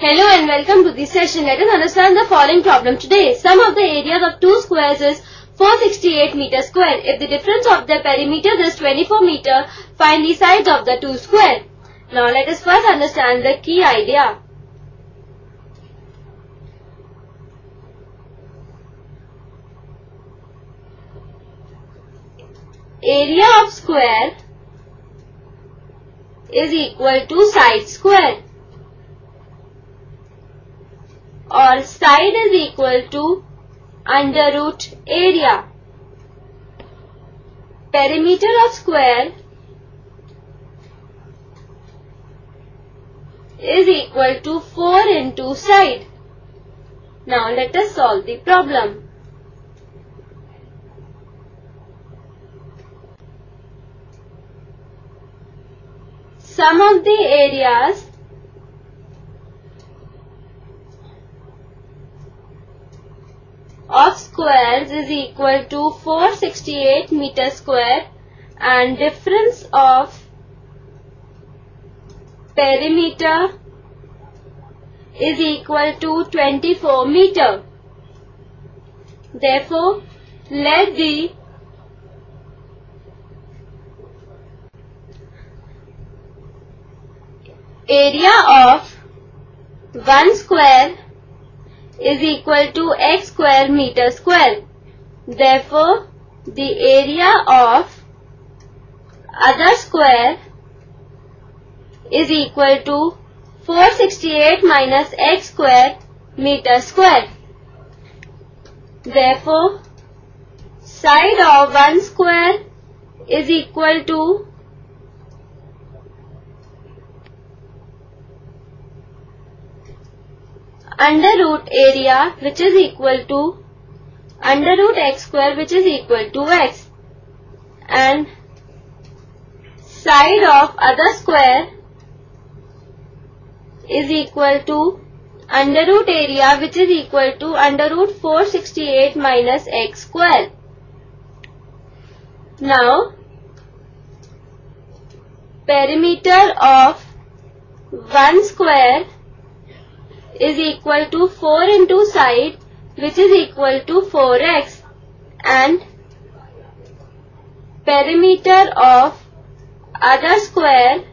Hello and welcome to this session. Let us understand the following problem today. Sum of the areas of two squares is 468 meter square. If the difference of their perimeters is 24 meter, find the sides of the two square. Now let us first understand the key idea. Area of square is equal to side square or side is equal to under root area. Perimeter of square is equal to 4 into side. Now let us solve the problem. Sum of the areas of is equal to 468 meter square and difference of perimeter is equal to 24 meter. Therefore, let the area of one square is equal to x square meter square. Therefore, the area of other square is equal to 468 minus x square meter square. Therefore, side of one square is equal to under root area which is equal to under root x square which is equal to x and side of other square is equal to under root area which is equal to under root 468 minus x square. Now perimeter of one square is equal to 4 into side which is equal to 4x and perimeter of other square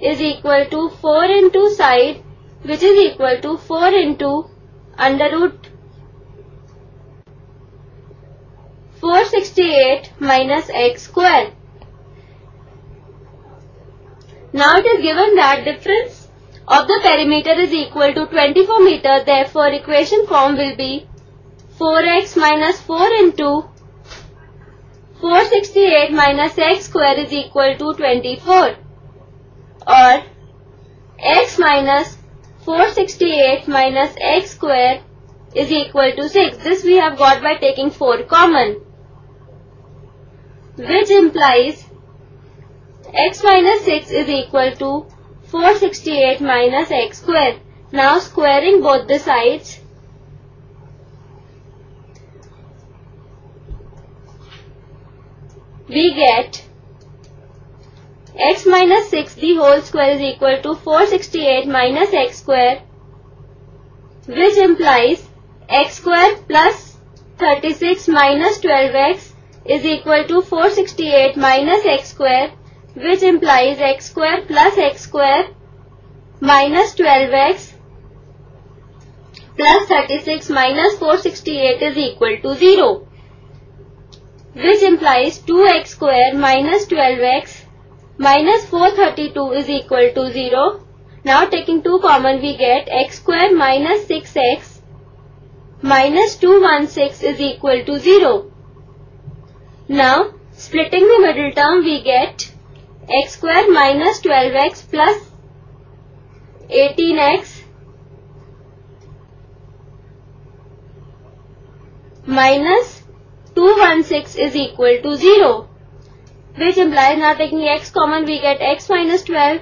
is equal to 4 into side which is equal to 4 into under root 468 minus x square. Now it is given that difference of the perimeter is equal to 24 meter. Therefore, equation form will be 4x minus 4 into 468 minus x square is equal to 24 or x minus 468 minus x square is equal to 6. This we have got by taking 4 common which implies x minus 6 is equal to 468 minus x square. Now squaring both the sides. We get x minus 6 the whole square is equal to 468 minus x square which implies x square plus 36 minus 12x is equal to 468 minus x square which implies x square plus x square minus 12x plus 36 minus 468 is equal to 0 which implies 2x square minus 12x minus 432 is equal to 0. Now taking 2 common we get x square minus 6x minus 216 is equal to 0. Now splitting the middle term we get x square minus 12x plus 18x minus 216 is equal to 0 which implies now taking x common we get x minus 12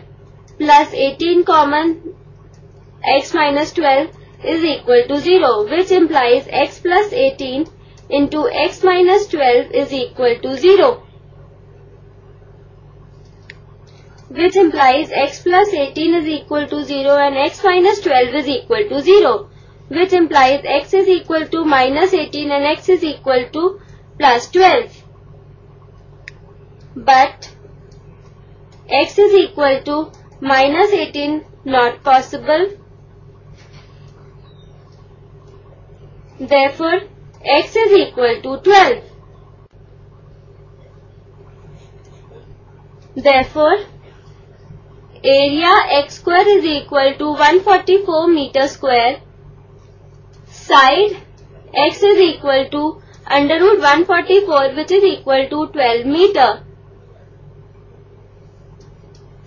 plus 18 common x minus 12 is equal to 0 which implies x plus 18 into x minus 12 is equal to 0. Which implies x plus 18 is equal to 0 and x minus 12 is equal to 0 which implies x is equal to minus 18 and x is equal to plus 12. But x is equal to minus 18 not possible. Therefore, x is equal to 12. Therefore, area x square is equal to 144 meter square. Side x is equal to under root 144 which is equal to 12 meter.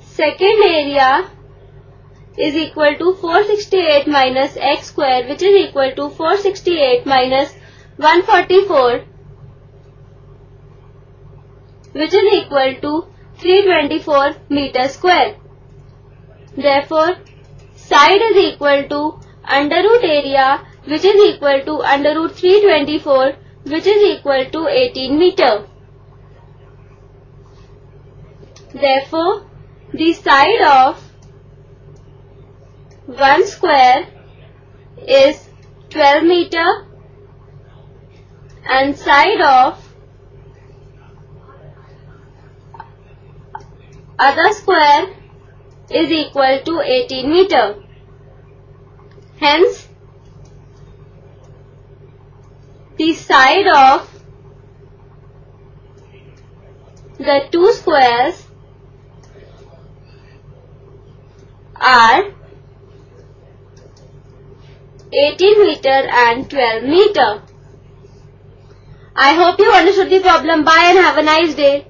Second area is equal to 468 minus x square which is equal to 468 minus 144 which is equal to 324 meter square. Therefore, side is equal to under root area which is equal to under root 324 which is equal to 18 meter. Therefore, the side of 1 square is 12 meter and side of other square is equal to 18 meter. Hence, the side of the two squares are 18 meter and 12 meter. I hope you understood the problem. Bye and have a nice day.